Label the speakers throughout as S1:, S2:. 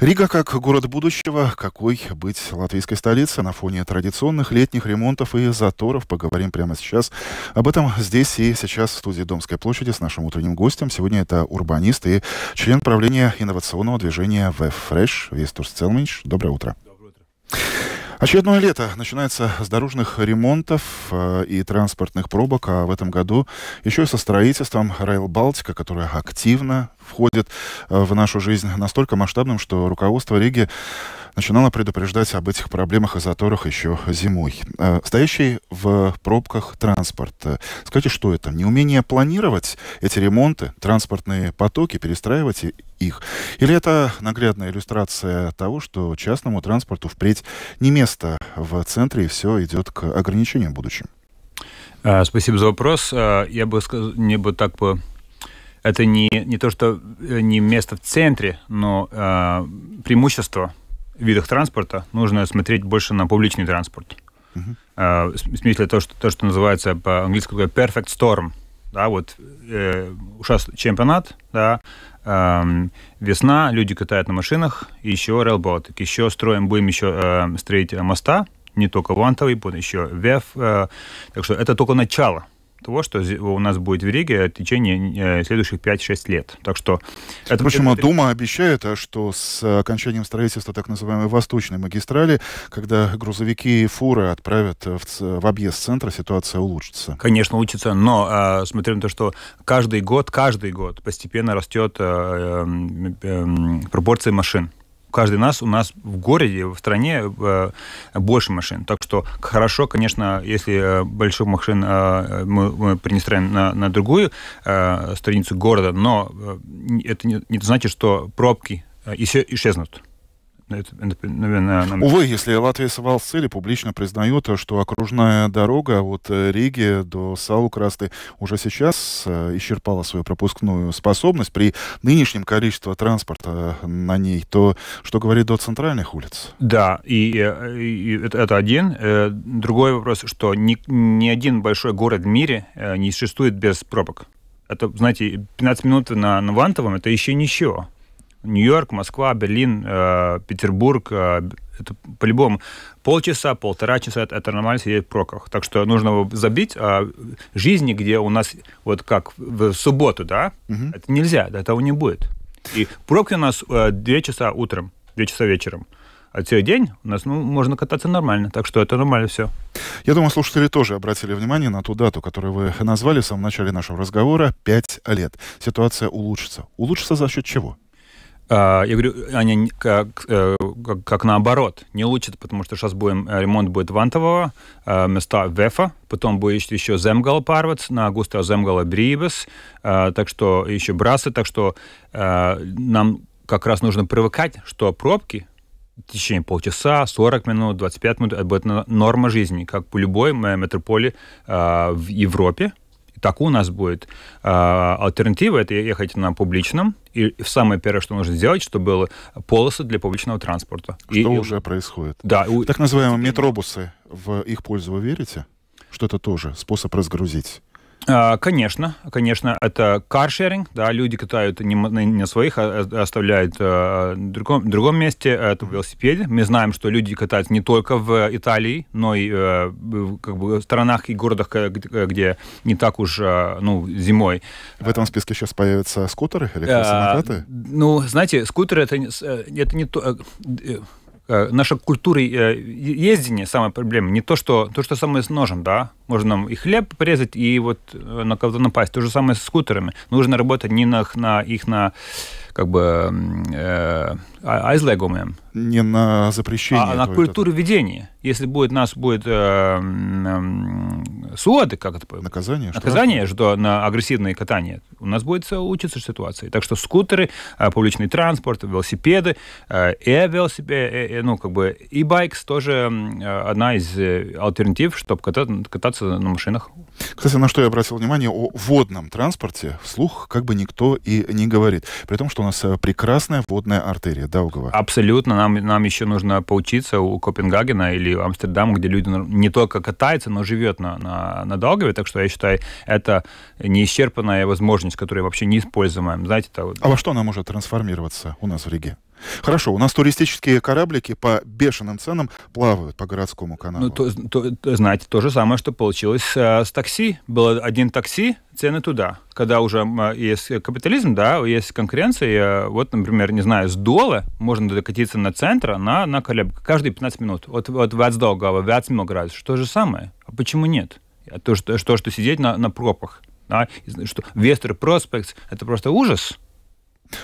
S1: Рига как город будущего. Какой быть латвийской столицей на фоне традиционных летних ремонтов и заторов? Поговорим прямо сейчас. Об этом здесь и сейчас в студии Домской площади с нашим утренним гостем. Сегодня это урбанист и член правления инновационного движения WebFresh Вестурс Целминч. Доброе утро. Доброе утро. Очередное лето начинается с дорожных ремонтов э, и транспортных пробок, а в этом году еще и со строительством Rail Балтика, которая активно входит э, в нашу жизнь настолько масштабным, что руководство Риги начинала предупреждать об этих проблемах и заторах еще зимой. Э, стоящий в пробках транспорт. Э, скажите, что это? Неумение планировать эти ремонты, транспортные потоки, перестраивать их? Или это наглядная иллюстрация того, что частному транспорту впредь не место в центре, и все идет к ограничениям в будущем?
S2: Э, спасибо за вопрос. Я бы сказал, не бы так бы это не, не то, что не место в центре, но э, преимущество видах транспорта нужно смотреть больше на публичный транспорт. Uh-huh. В смысле то, что, то, что называется по-английски perfect storm. Да, вот э, сейчас чемпионат, да, э, весна, люди катают на машинах, еще Rail Baltic, еще строим, будем еще э, строить моста, не только Вантовый, еще ВЕФ, э, так что это только начало того, что у нас будет в Риге в течение э, следующих 5-6 лет. Так что...
S1: Это, Почему это... Дума обещает, а что с окончанием строительства так называемой Восточной магистрали, когда грузовики и фуры отправят в, в объезд центра, ситуация улучшится?
S2: Конечно, улучшится, но э, смотря на то, что каждый год, каждый год постепенно растет э, э, э, пропорция машин каждый нас у нас в городе, в стране э, больше машин. Так что хорошо, конечно, если э, больших машин э, мы, мы перенесем на, на другую страницу города, но это не, не значит, что пробки исчезнут.
S1: Это, наверное, нам... Увы, если Латвия совал цели, публично признает, что окружная дорога от э, Риги до Саукрасты уже сейчас э, исчерпала свою пропускную способность при нынешнем количестве транспорта на ней, то что говорит до центральных улиц?
S2: Да, и, э, и это, это один. Другой вопрос, что ни, ни один большой город в мире не существует без пробок. Это, знаете, 15 минут на, на Вантовом, это еще ничего. Нью-Йорк, Москва, Берлин, э, Петербург, э, это по-любому полчаса, полтора часа, это, это нормально сидеть в проках. Так что нужно забить о жизни, где у нас, вот как в субботу, да, угу. это нельзя, этого не будет. И пробки у нас э, 2 часа утром, 2 часа вечером. А целый день у нас ну, можно кататься нормально, так что это нормально все.
S1: Я думаю, слушатели тоже обратили внимание на ту дату, которую вы назвали в самом начале нашего разговора, 5 лет. Ситуация улучшится. Улучшится за счет чего?
S2: А, я говорю, они как, э, как, как наоборот, не лучше, потому что сейчас будем, э, ремонт будет Вантового, э, места Вефа, потом будет еще Земгала Парвац, на Густава Земгала Брибес, так что еще Брасы, так что нам как раз нужно привыкать, что пробки в течение полчаса, 40 минут, 25 минут, это будет норма жизни, как по любой метрополии в Европе, так у нас будет. А, альтернатива – это ехать на публичном. И самое первое, что нужно сделать, чтобы было полосы для публичного транспорта.
S1: Что и, уже происходит. Да. Так называемые метробусы, в их пользу вы верите? Что это тоже способ разгрузить?
S2: А, конечно, конечно, это каршеринг, да, люди катают не на своих, а, а оставляют а, в другом, другом месте, это велосипеде. Мы знаем, что люди катаются не только в Италии, но и как бы, в странах и городах, где не так уж, ну, зимой.
S1: В этом списке сейчас появятся скутеры, электросамокаты?
S2: Ну, знаете, скутеры это, это не то Э, наша культура э, ездения самая проблема. Не то, что, то, что самое с ножем, да. Можно и хлеб порезать, и вот э, на кого-то напасть. То же самое с скутерами. Нужно работать не на, на их на как бы э, aizliegumiem.
S1: Не на запрещение.
S2: А на культуру ведения. Если будет нас будет э, э, суды, как это
S1: Наказание?
S2: Наказание, что на агрессивное катание. У нас будет учиться ситуации. Так что скутеры, э, публичный транспорт, велосипеды, э, e-велосипед, э, ну, как бы e-bikes тоже э, одна из альтернатив, чтобы кататься на машинах.
S1: Кстати, на что я обратил внимание, о водном транспорте вслух как бы никто и не говорит. При том, что нас э, прекрасная водная артерия Даугава.
S2: Абсолютно. Нам, нам еще нужно поучиться у Копенгагена или Амстердама, где люди не только катаются, но живет на, на, на Даугаве. Так что я считаю, это неисчерпанная возможность, которую вообще не используем. Знаете, это...
S1: А во что она может трансформироваться у нас в Риге? Хорошо, у нас туристические кораблики по бешеным ценам плавают по городскому каналу.
S2: Ну, то, то, знаете, то же самое, что получилось э, с такси. Было один такси, цены туда. Когда уже э, есть капитализм, да, есть конкуренция, вот, например, не знаю, с Дола можно докатиться на центр на, на корабль каждые 15 минут. Вот, вот Вацдолгава, Вацмил градус, то же самое. А почему нет? То, что, что, что сидеть на, на пропах. Да? Что Вестер Проспект – это просто ужас.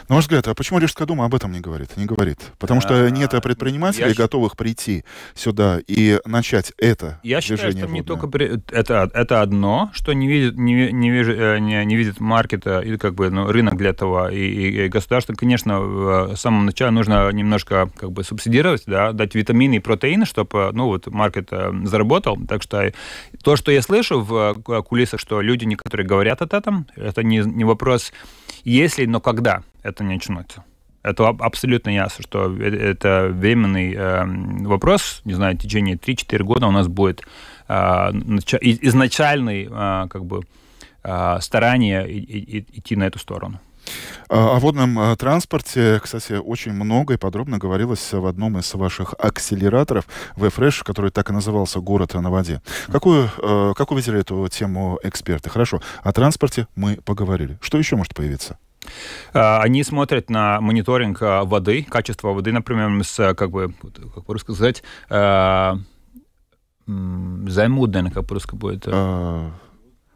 S1: На ваш взгляд, а почему Рижская дума об этом не говорит? Не говорит. Потому что а, нет предпринимателей, я готовых прийти сюда и начать это
S2: Я считаю, что не только при... это, это одно, что не видит, не, не, вижу, э, не, не видит маркета и как бы ну, рынок для этого. И, и, и государство, конечно, в самом начале нужно немножко как бы субсидировать, да, дать витамины и протеины, чтобы ну, вот, маркет э, заработал. Так что то, что я слышу в э, кулисах, что люди некоторые говорят об этом, это не, не вопрос если, но когда это не начнется. Это абсолютно ясно, что э, это временный э, вопрос. Не знаю, в течение 3-4 года у нас будет э, изначальный э, как бы, э, старание идти на эту сторону.
S1: О водном э, транспорте, кстати, очень много и подробно говорилось в одном из ваших акселераторов WeFresh, который так и назывался «Город на воде». Какую, э, как увидели эту тему эксперты? Хорошо, о транспорте мы поговорили. Что еще может появиться?
S2: А, они смотрят на мониторинг а, воды, качество воды, например, с, как бы, как по-русски сказать, э, займуден, как по-русски будет. А...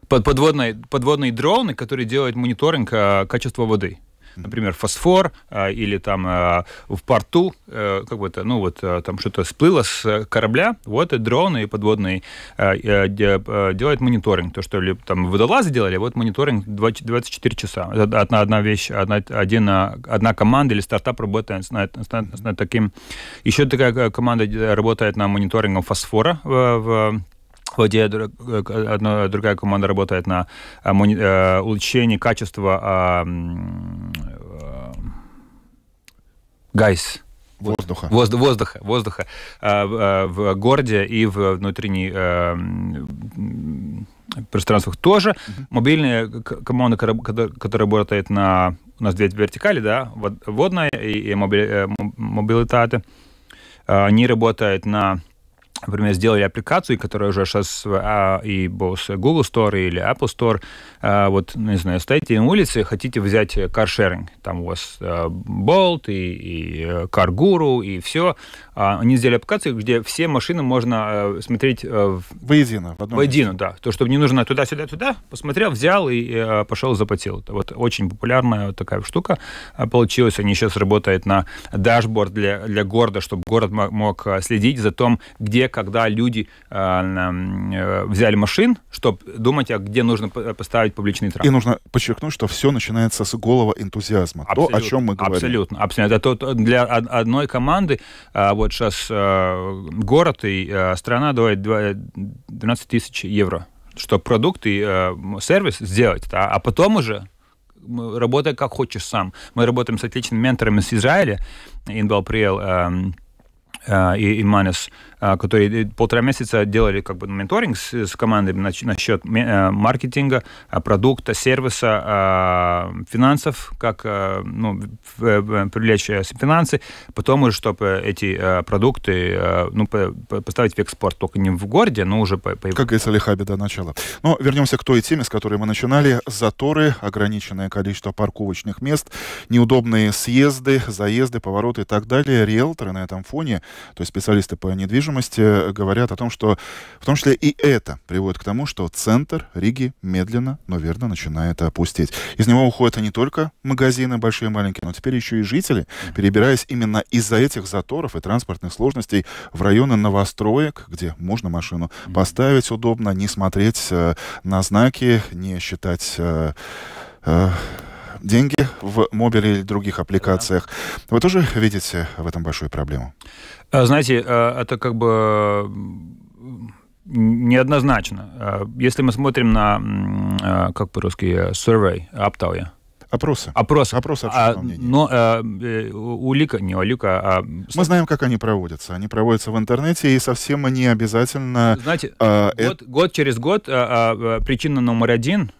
S2: Подводные, подводные дроны, которые делают мониторинг качества воды например, фосфор а, или там а, в порту, а, как бы это, ну вот там что-то сплыло с корабля, вот и дроны и подводные делают мониторинг. То, что ли, там водолазы делали, вот мониторинг 24 часа. Одна, одна вещь, одна, один, одна команда или стартап работает над, над, над таким. Еще такая команда работает на мониторингом фосфора в, в где одна другая команда работает на э, улучшении качества гайс.
S1: Воздуха.
S2: Воздух, воздуха, воздуха в городе и в внутренней пространствах тоже. Uh-huh. Мобильная команда, которая работает на... У нас две вертикали, да, водная и, и мобилитаты. Э, они работают на например, сделали аппликацию, которая уже сейчас а, и босс Google Store или Apple Store, а, вот, не знаю, стоите на улице, хотите взять каршеринг, там у вас а, Bolt и, и CarGuru и все, а, они сделали аппликацию, где все машины можно а, смотреть а,
S1: воедино.
S2: В воедино, да. То, чтобы не нужно туда-сюда, туда, посмотрел, взял и а, пошел заплатил. Вот очень популярная вот такая штука получилась. Они сейчас работают на дашборд для, для города, чтобы город мог следить за том, где когда люди э, взяли машин, чтобы думать, а где нужно поставить публичный транспорт.
S1: И нужно подчеркнуть, что все начинается с голого энтузиазма. Абсолютно, то, о чем мы говорим.
S2: Абсолютно. абсолютно. Это то, для одной команды, э, вот сейчас э, город и э, страна давает 12 тысяч евро, чтобы продукт и э, сервис сделать, а потом уже работай как хочешь сам. Мы работаем с отличными менторами из Израиля, Инбал Приел, э, Э, и, и Манес, э, которые полтора месяца делали как бы менторинг с, с командой насчет э, маркетинга, продукта, сервиса, финансов, как ну, привлечь финансы, потом уже, чтобы эти продукты ну, поставить в экспорт, только не в городе, но уже по...
S1: Как говорится, лиха беда начала. Но вернемся к той теме, с которой мы начинали. Заторы, ограниченное количество парковочных мест, неудобные съезды, заезды, повороты и так далее. Риэлторы на этом фоне то есть специалисты по недвижимости говорят о том, что в том числе и это приводит к тому, что центр Риги медленно, но верно начинает опустить. Из него уходят не только магазины большие и маленькие, но теперь еще и жители, перебираясь именно из-за этих заторов и транспортных сложностей в районы новостроек, где можно машину поставить удобно, не смотреть э, на знаки, не считать э, э, деньги в мобиле или других аппликациях. Вы тоже видите в этом большую проблему?
S2: А, знаете, а, это как бы неоднозначно. А, если мы смотрим на, как по-русски, survey, аптауя,
S1: Опросы.
S2: Опросы.
S1: Опросы а,
S2: Но а, у Лика, не у Лика, а...
S1: Мы знаем, как они проводятся. Они проводятся в интернете, и совсем не обязательно...
S2: Знаете, а, год, это... год через год а, а, причина номер один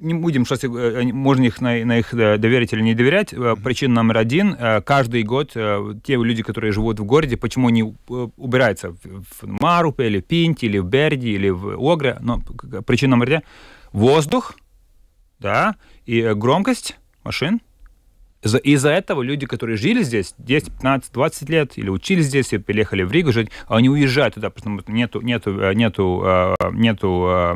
S2: не будем сейчас, можно их на, на их доверить или не доверять. Причина номер один. Каждый год те люди, которые живут в городе, почему они убираются в Марупе, или в Пинте, или в Берди, или в Огре. Но причина номер два. Воздух, да, и громкость машин – из-за этого люди, которые жили здесь 10, 15, 20 лет или учились здесь и переехали в Ригу жить, они уезжают туда, потому что нету, нету, э, нету, э, нету э,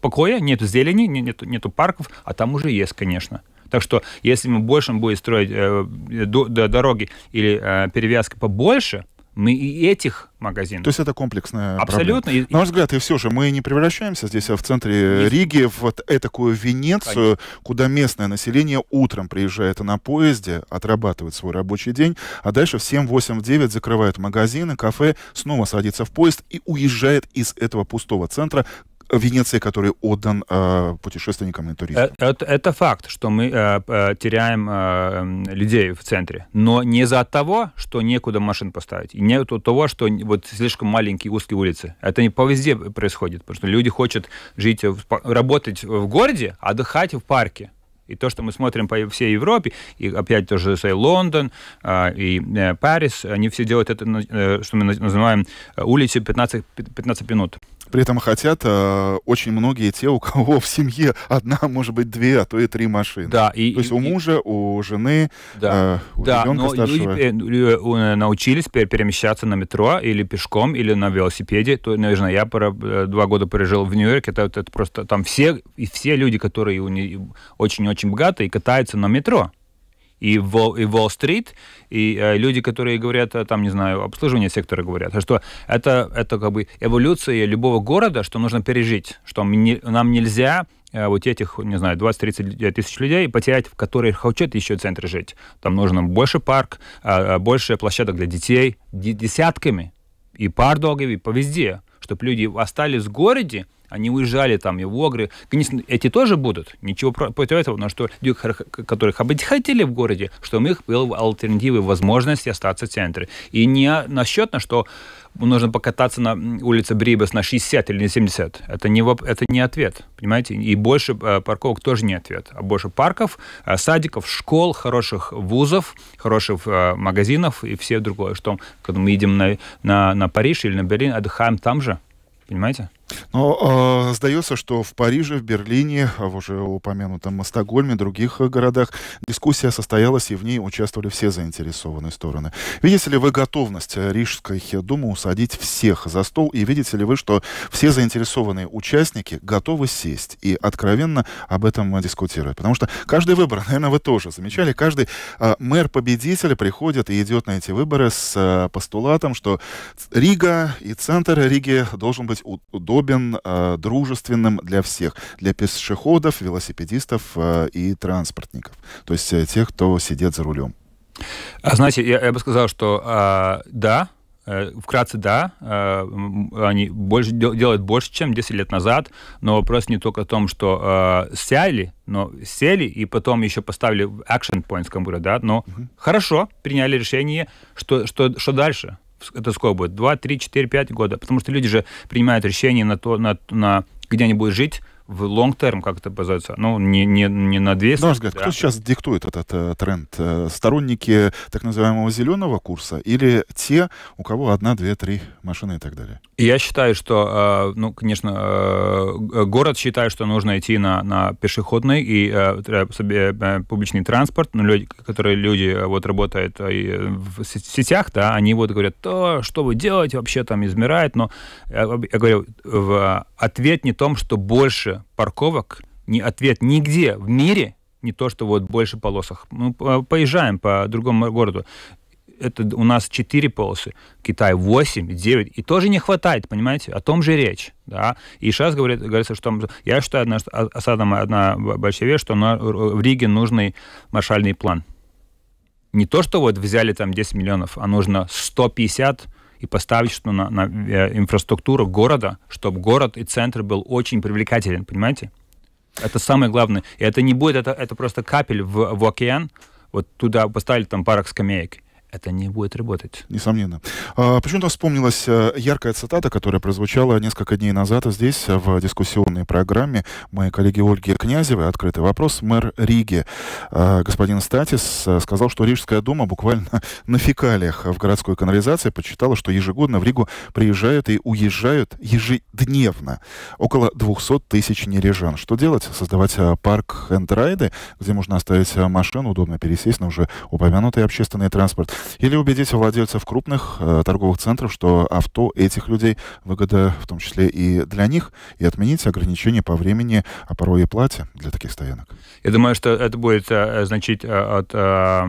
S2: покоя, нету зелени, нету, нету парков, а там уже есть, конечно. Так что если мы больше будем строить дороги или перевязки побольше, мы и этих магазинов.
S1: То есть это комплексная
S2: Абсолютно.
S1: Проблема. На мой взгляд, и все же, мы не превращаемся здесь в центре Есть. Риги в вот этакую Венецию, Конечно. куда местное население утром приезжает на поезде, отрабатывает свой рабочий день, а дальше в 7, 8, 9 закрывают магазины, кафе, снова садится в поезд и уезжает из этого пустого центра Венеции, который отдан э, путешественникам и туристам.
S2: Это, это, это факт, что мы э, э, теряем э, людей в центре, но не из-за того, что некуда машин поставить, и не из-за того, что вот слишком маленькие узкие улицы. Это не по везде происходит, потому что люди хотят жить, работать в городе, отдыхать в парке. И то, что мы смотрим по всей Европе, и опять тоже Лондон э, и э, Париж, они все делают это, э, что мы называем э, улицей 15, 15 минут.
S1: При этом хотят э, очень многие те, у кого в семье одна, может быть, две, а то и три машины.
S2: Да,
S1: и, то есть и, у мужа, у жены,
S2: да, э, у да, но старшего. люди научились перемещаться на метро или пешком, или на велосипеде. То, наверное, я пора, э, два года прожил в Нью-Йорке, это, это просто там все, и все люди, которые очень-очень богатые, катаются на метро и в, и Уолл-стрит, и э, люди, которые говорят, э, там, не знаю, обслуживание сектора говорят, что это, это как бы эволюция любого города, что нужно пережить, что не, нам нельзя э, вот этих, не знаю, 20-30 тысяч людей потерять, в которые хотят еще в центре жить. Там нужно больше парк, э, больше площадок для детей, десятками, и пардогов, и по везде, чтобы люди остались в городе, они уезжали там и в Огры. Конечно, эти тоже будут, ничего против этого, но что люди, которых бы хотели в городе, что у них был альтернативы, возможность остаться в центре. И не насчет на что нужно покататься на улице Брибас на 60 или на 70. Это не, это не ответ, понимаете? И больше э, парковок тоже не ответ, а больше парков, э, садиков, школ, хороших вузов, хороших э, магазинов и все другое. Что, когда мы едем на, на, на Париж или на Берлин, отдыхаем там же, понимаете?
S1: Но э, сдается, что в Париже, в Берлине, а в уже упомянутом Стокгольме, других городах дискуссия состоялась, и в ней участвовали все заинтересованные стороны. Видите ли вы готовность Рижской думы усадить всех за стол, и видите ли вы, что все заинтересованные участники готовы сесть и откровенно об этом дискутировать? Потому что каждый выбор, наверное, вы тоже замечали, каждый э, мэр-победитель приходит и идет на эти выборы с э, постулатом, что Рига и центр Риги должен быть удобен удобен, э, дружественным для всех, для пешеходов, велосипедистов э, и транспортников, то есть э, тех, кто сидит за рулем.
S2: А, знаете, я, я бы сказал, что э, да, вкратце да, они больше, делают больше, чем 10 лет назад, но вопрос не только в том, что э, сели, но сели и потом еще поставили action points, как бы, да, но угу. хорошо, приняли решение, что, что, что дальше? Это сколько будет? 2, 3, 4, 5 года. Потому что люди же принимают решение на то, на, на где они будут жить, в long term, как это называется, ну, не, не, не на 200.
S1: На взгляд, да. кто сейчас диктует этот э, тренд? Э, сторонники так называемого зеленого курса или те, у кого одна, две, три машины и так далее?
S2: Я считаю, что, э, ну, конечно, э, город считает, что нужно идти на, на пешеходный и э, себе э, публичный транспорт, но люди, которые люди э, вот работают в сетях, да, они вот говорят, то, что вы делаете, вообще там измерает, но я, я говорю, в ответ не в том, что больше парковок, не ответ нигде в мире, не то, что вот больше полосах. Мы поезжаем по другому городу. Это у нас 4 полосы, Китай 8, 9, и тоже не хватает, понимаете? О том же речь, да. И сейчас говорит, говорится, что я считаю, одна, одна, одна большая вещь, что на, в Риге нужный маршальный план. Не то, что вот взяли там 10 миллионов, а нужно 150 и поставить что на, на э, инфраструктуру города, чтобы город и центр был очень привлекателен, понимаете? Это самое главное. И это не будет, это, это просто капель в, в океан, вот туда поставили там парок скамеек. Это не будет работать.
S1: Несомненно. А, почему-то вспомнилась э, яркая цитата, которая прозвучала несколько дней назад здесь, в дискуссионной программе моей коллеги Ольги Князевой «Открытый вопрос». Мэр Риги, э, господин Статис, э, сказал, что Рижская дума буквально на фекалиях в городской канализации подсчитала, что ежегодно в Ригу приезжают и уезжают ежедневно около 200 тысяч нережан. Что делать? Создавать парк энд-райды, где можно оставить машину, удобно пересесть на уже упомянутый общественный транспорт. Или убедить владельцев крупных э, торговых центров, что авто этих людей выгода в том числе и для них, и отменить ограничения по времени, а порой и плате для таких стоянок.
S2: Я думаю, что это будет э, значить э, от э,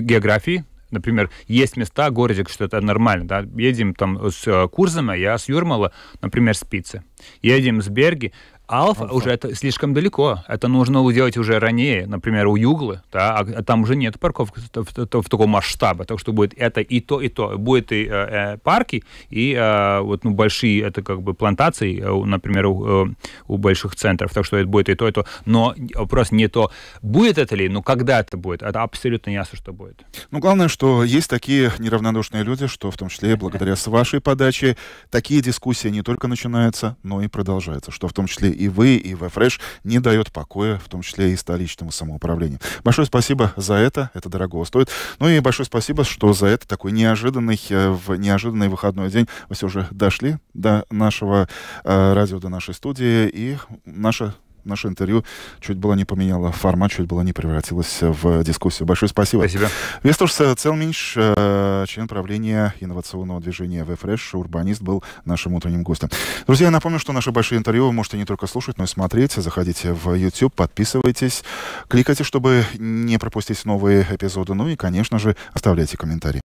S2: географии, например, есть места в городе, что это нормально, да, едем там с Курзама, я с Юрмала, например, с Пиццы, едем с Берги, Альфа, Альфа уже это слишком далеко. Это нужно делать уже ранее, например, у Юглы, да, а, а там уже нет парков в, в, в, в таком масштабе, так что будет это и то, и то. Будет и э, э парки, и э, вот, ну, большие, это как бы плантации, э, например, у, э, у больших центров, так что это будет и то, и то. Но вопрос не то, будет это ли, но когда это будет, это абсолютно ясно, что будет.
S1: Ну, главное, что есть такие неравнодушные люди, что в том числе благодаря вашей подаче такие дискуссии не только начинаются, но и продолжаются, что в том числе и вы, и ВФРЕШ не дает покоя, в том числе и столичному самоуправлению. Большое спасибо за это, это дорого стоит. Ну и большое спасибо, что за это такой неожиданный, э, в неожиданный выходной день вы все же дошли до нашего э, радио, до нашей студии, и наша наше интервью чуть было не поменяло формат, чуть было не превратилось в дискуссию. Большое спасибо.
S2: Спасибо.
S1: Вестуш Целминш, э, член правления инновационного движения VFresh, урбанист, был нашим утренним гостем. Друзья, я напомню, что наши большие интервью вы можете не только слушать, но и смотреть. Заходите в YouTube, подписывайтесь, кликайте, чтобы не пропустить новые эпизоды. Ну и, конечно же, оставляйте комментарии.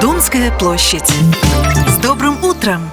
S3: Домская площадь. С добрым утром!